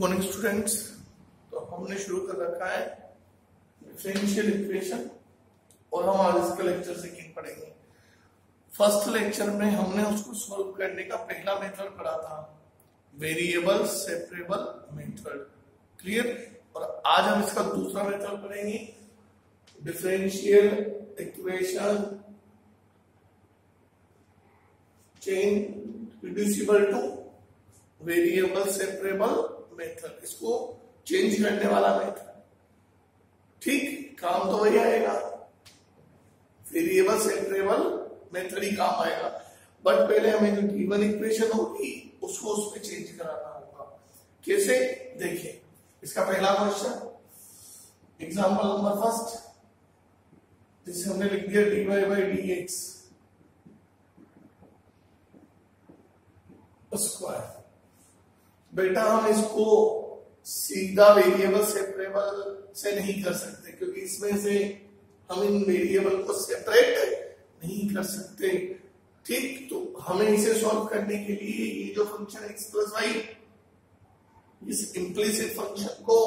Morning students तो हमने शुरू कर रखा है डिफरेंशियल इक्वेशन और हम आज इसका लेक्चर से सेकेंड पढ़ेंगे। फ़र्स्ट लेक्चर में हमने उसको सॉल्व करने का पहला मेथड पढ़ा था। वेरिएबल सेपरेबल मेथड क्लियर और आज हम इसका दूसरा मेथड पढ़ेंगे। Differential equation chain reducible to variable separable method इसको चेंज करने वाला मेथड ठीक? काम तो वही आएगा। वेरिएबल सेपरेबल मेथड ही काम आएगा। बट पहले हमें जो गिवन इक्वेशन होगी, उसको उसमें चेंज कराना होगा। कैसे? देखिए, इसका पहला क्वेश्चन एग्जांपल नंबर फ़र्स्ट जिसे हमने लिख दिया D Y by D X square बेटा, हम इसको सीधा वेरिएबल सेपरेबल से नहीं कर सकते, क्योंकि इसमें से हम इन वेरिएबल को सेपरेट नहीं कर सकते। ठीक? तो हमें इसे सॉल्व करने के लिए ये जो फ़ंक्शन एक्स प्लस वाई इस इम्प्लीसिट फ़ंक्शन को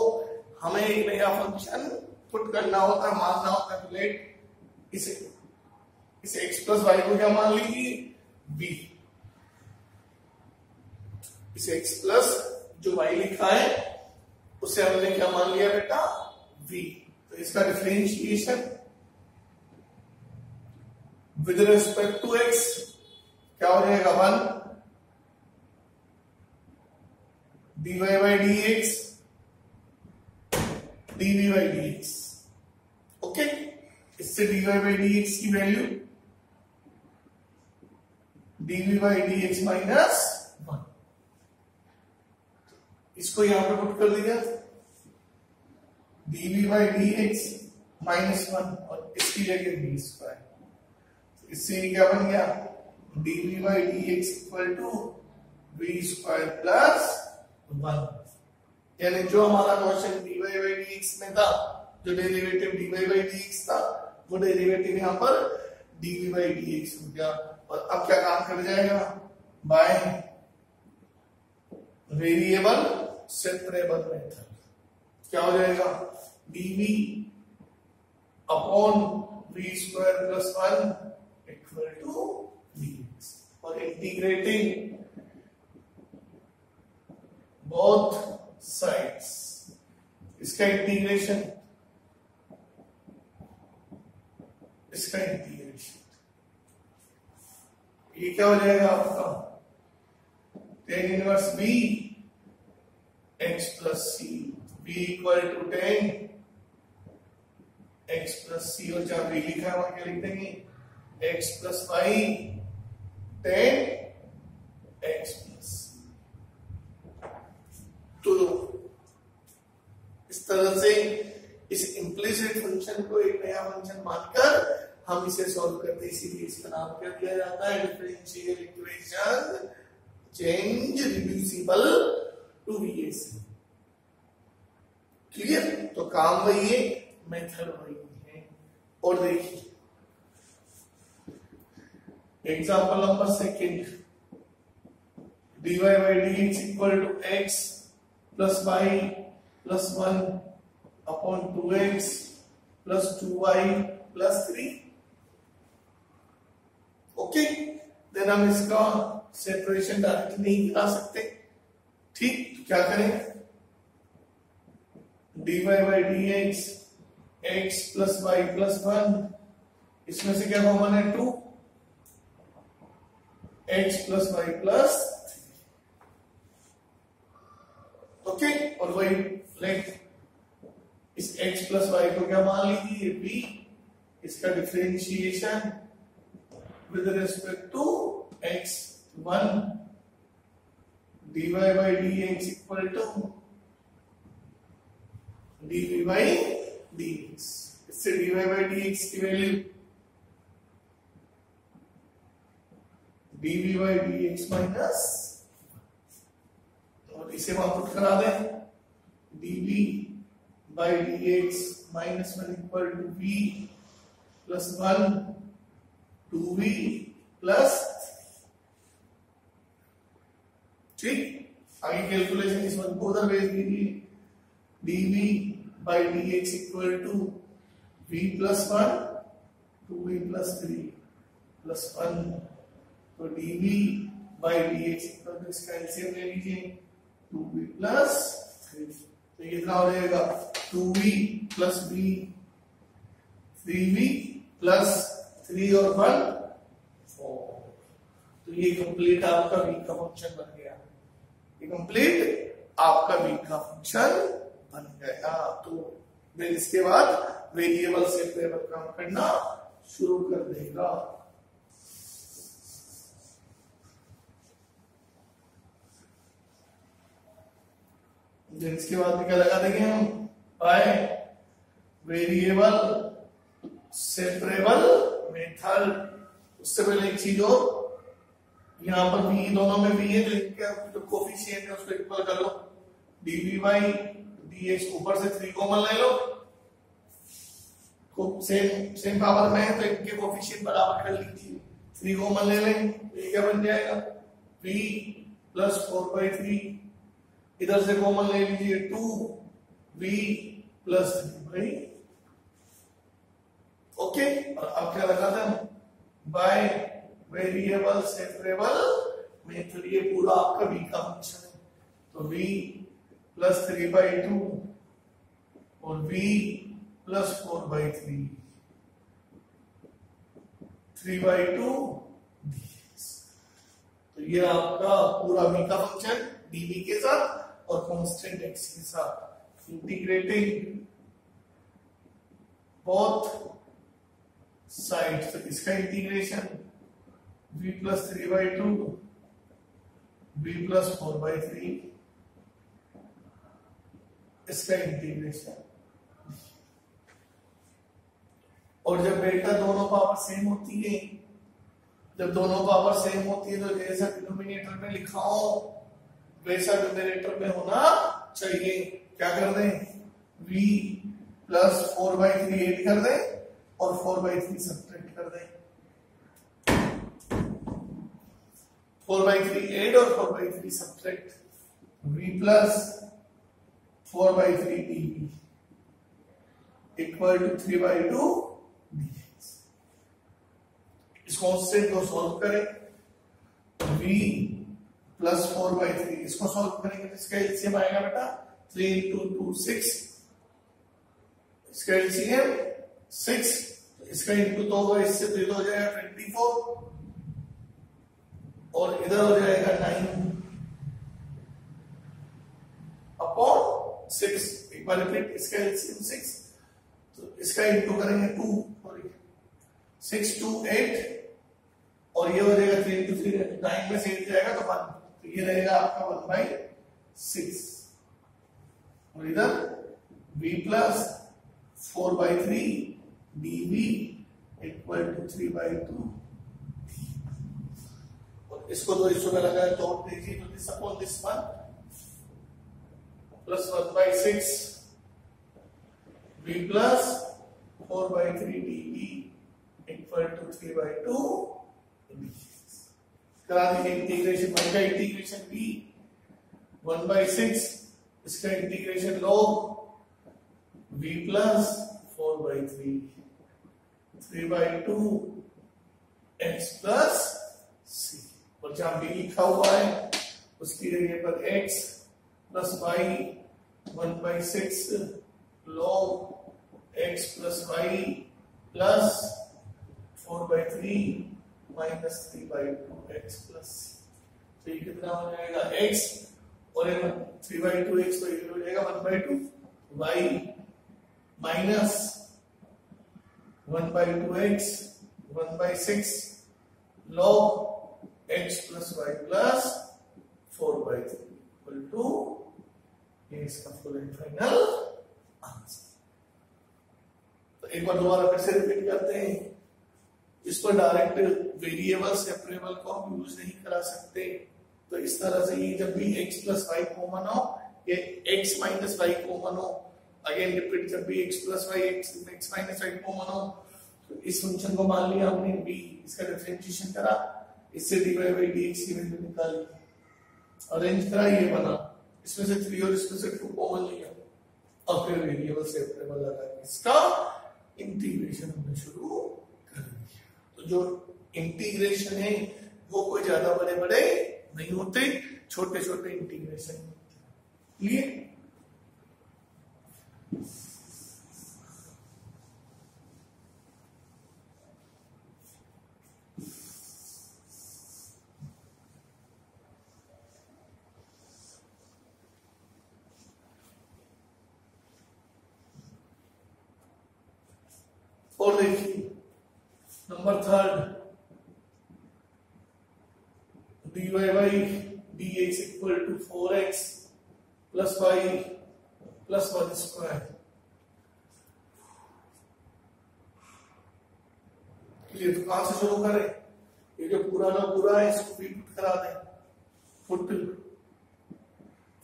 हमें एक नया फ़ंक्शन पुट करना होता है मानना होता है लेट इसे इसे एक्स प्लस वाई को क्या मान लीजिए? बी इसे एक्स प्लस जो वाई लिखा है उसे हमने क्या मान लिया बेटा? V. तो इसका differentiation with respect to x क्या हो जाएगा? One dy D X dv D X okay इससे dy डी एक्स की value dv D X minus इसको यहाँ पे पुट कर दिया। dv by D X minus one और इसकी जगह बी स्क्वायर इससे ये क्या बन गया? dv by D X equal to B square plus one यानी जो हमारा question dy by D X में था, जो derivative dy by D X था, वो डेरिवेटिव यहाँ पर dv बाई डी एक्स हो गया। और अब क्या काम कर जाएगा? बाय वेरिएबल सेपरेबल मेथड क्या हो जाएगा? dv upon v square plus one equal to dx और इंटीग्रेटिंग बोथ साइड्स इसका इंटीग्रेशन इसका इंटीग्रेशन ये क्या हो जाएगा आपका? Tan inverse B X plus C B equal to tan X plus C और जहाँ बी लिखा है, वहाँ क्या लिख देंगे? X plus Y tan X plus तो इस तरह से इस इम्प्लीसिट फ़ंक्शन को एक नया फ़ंक्शन मानकर हम इसे सॉल्व करते इसीलिए इसका नाम क्या दिया जाता है? Differential equation change reducible to VAC clear तो काम वही है, मेथड वही है। और देखिए example number second dy by dx equal to x plus y plus 1 upon 2x plus 2y plus 3 okay then हम इसका सेपरेशन डायरेक्ट नहीं करा सकते। ठीक तो क्या करें? D Y by D X X plus Y plus one इसमें से क्या कॉमन है? 2 x plus y plus okay और वही लेट इस एक्स प्लस वाई को क्या मान लीजिए? बी इसका differentiation with respect to X one dy by dx equal to dv by dx. इससे dy by dx की value dv by dx minus और इसे वहाँ करा दें। dv by dx minus one equal to v plus one two B plus ठीक आगे calculation इस वन को उधर भेज दीजिए। By D X equal to B plus one two B plus three plus तो D V by D X equal to इसका LCM ले लीजिए। टू वी प्लस थ्री तो ये कितना हो जाएगा? Two B plus B three B plus three और वन फोर तो ये कंप्लीट आपका वी का फ़ंक्शन बन गया। कंप्लीट आपका वीक का फ़ंक्शन बन गया। तो फिर इसके बाद वेरिएबल से वेरिएबल काम करना शुरू कर देगा। इसके बाद में क्या लगा देंगे हम? बाय वेरिएबल सेपरेबल मेथड उससे पहले एक चीज़ और यहाँ पर भी दोनों में भी है तो इनका जो कोफिशिएंट है, उसको इक्वल कर लो। बाई डी एक्स ऊपर से थ्री कॉमन ले लो। सेम सेम पावर में है तो इनके कोफिशिएंट बराबर कर लीजिए। थ्री कॉमन ले लें तो ये क्या बन जाएगा? v plus four by three इधर से कॉमन ले लीजिए two B plus three by okay और अब क्या लगा था बाय वेरिएबल सेपरेबल मेथड ये पूरा आपका v का फ़ंक्शन है। तो v plus three by two और v plus four by three three by two तो ये आपका पूरा v का फ़ंक्शन dv के साथ और कॉन्स्टेंट एक्स के साथ। इंटीग्रेटिंग बोथ साइड तो इसका integration v plus three by two v plus four by three इसका इंटीग्रेशन और जब बेटा दोनों पावर सेम होती है, जब दोनों पावर सेम होती है तो जैसा डिनोमिनेटर में लिखा हो, वैसा न्यूमरेटर में होना चाहिए। क्या कर दें? V plus four by three add कर दें और four by three subtract four by three add और four by three subtract B plus four by three dv equal to three by two इस कॉन्स्टेंट को सॉल्व करें B plus four by three इसको solve करेंगे तो इसका LCM आएगा बेटा थ्री इंटू टू सिक्स इसका एलसीएम सिक्स तो इसका इंटू दो होगा, इससे थ्री हो जाएगा ट्वेंटी फोर और इधर हो जाएगा नाइन अपॉन सिक्स एक बार रिपीट इसका एलसीएम सिक्स तो इसका इंटू करेंगे टू सिक्स टू एट और ये हो जाएगा थ्री इंटू थ्री नाइन में से एट जाएगा तो वन तो ये रहेगा आपका वन बाई सिक्स और इधर B plus four by three D B equal to three by two इसको तो इसको लगा तोड़ दीजिए तो this upon this one plus one by six B plus four by three D B equal to three by two करा दीजिए integration one का integration B one by six इसका integration low B plus four by three three by two X plus जहाँ b लिखा हुआ है, उसकी जगह पर x plus y one by six log x plus y plus four by three minus three by two x plus तो ये कितना हो जाएगा? X और ये थ्री बाई टू एक्स तो हो जाएगा one by two Y minus one by two X one by six log X plus Y plus four by three equal to ये इसका फुल एंड फाइनल आंसर तो एक बार दोबारा फिर से रिपीट करते हैं। इस पर डायरेक्ट वेरिएबल सेपरेबल को हम यूज़ नहीं करा सकते। तो इस तरह से ये जब भी x प्लस वाई कॉमन हो, ये x माइनस वाई कॉमन हो अगेन रिपीट जब भी x plus Y x x minus Y common हो तो इस फ़ंक्शन को मान लिया हमने, b, इसका डिफरेंशिएशन करा। इससे dy बाई dx की वैल्यू निकाली। अरेंज करा ये बना इसमें से थ्री और इसमें से टू कॉमन लिया और फिर वेरिएबल सेपरेबल लगा इसका इंटीग्रेशन हमने शुरू कर दिया। तो जो इंटीग्रेशन है, वो कोई ज़्यादा बड़े बड़े नहीं होते छोटे छोटे इंटीग्रेशन लिए और देखिए third. D by dx equal to 4x plus y plus 1 square. ये तो कहाँ से शुरू करें? ये जो पुराना पूरा है, इसको भी पुट करा दें। Put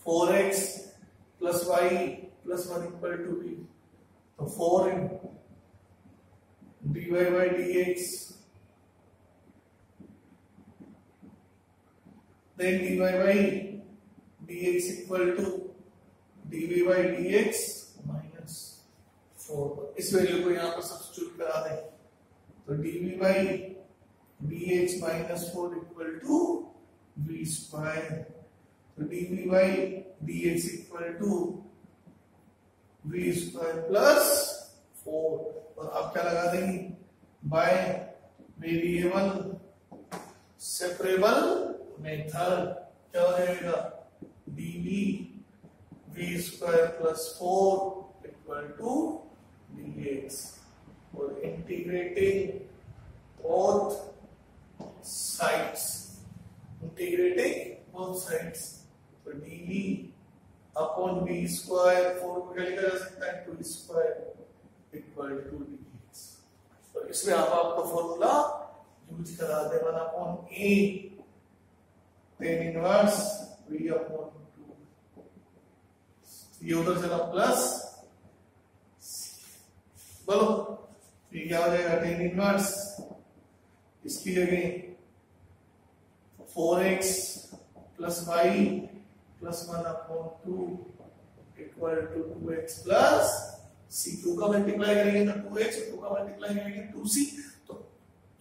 4x plus Y plus one equal to B तो फोर इन dy by dx then dy by dx equal to dv by dx minus 4 इस वैल्यू को यहाँ पर सब्स्टिट्यूट करा दें तो dv by dx minus 4 equal to v square तो dv by dx equal to v square plus 4 और आप क्या लगा देंगे? बाय वेरिएबल सेपरेबल मेथड क्या हो जाएगा? dv v square plus four equal to dx और integrating both sides, integrating both sides. तो dv upon v square four को क्या लिखा जा सकता है? Two square equal to dx तो इसमें आप आपका फॉर्मूला यूज़ करा दे one upon A tan inverse v upon two ये उधर चला प्लस बोलो ये क्या हो जाएगा? टेन इनवर्स इसकी जगह four X plus Y plus one upon two equal to two X plus C two का मल्टीप्लाई करेंगे तो टू एक्स टू का मल्टीप्लाई करेंगे टू सी तो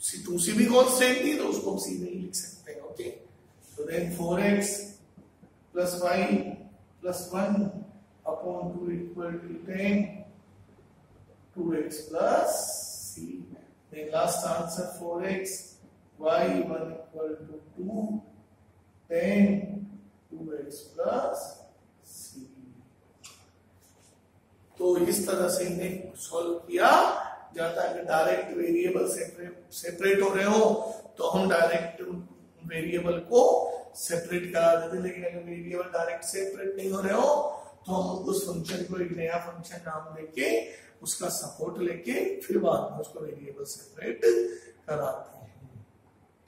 सी टू सी भी कॉन्स्टेंट थी तो उसको हम सी में ही लिख सकते ओके तो then four X plus Y plus one upon two equal to tan two X plus C then last answer four X Y one equal to two tan two X plus C तो इस तरह से इन्हें solve किया। जाता है direct variable separate separate हो रहे हो तो हम डायरेक्ट वेरिएबल को सेपरेट करा देते लेकिन अगर वेरिएबल डायरेक्ट सेपरेट नहीं हो रहे हो तो हम उस फ़ंक्शन को एक नया फ़ंक्शन नाम देके उसका सपोर्ट लेके फिर बाद में उसको वेरिएबल सेपरेट कराते हैं।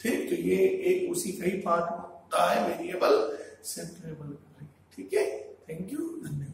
ठीक? तो ये एक उसी का ही पार्ट होता है वेरिएबल सेपरेबल ठीक है? थैंक यू धन्यवाद।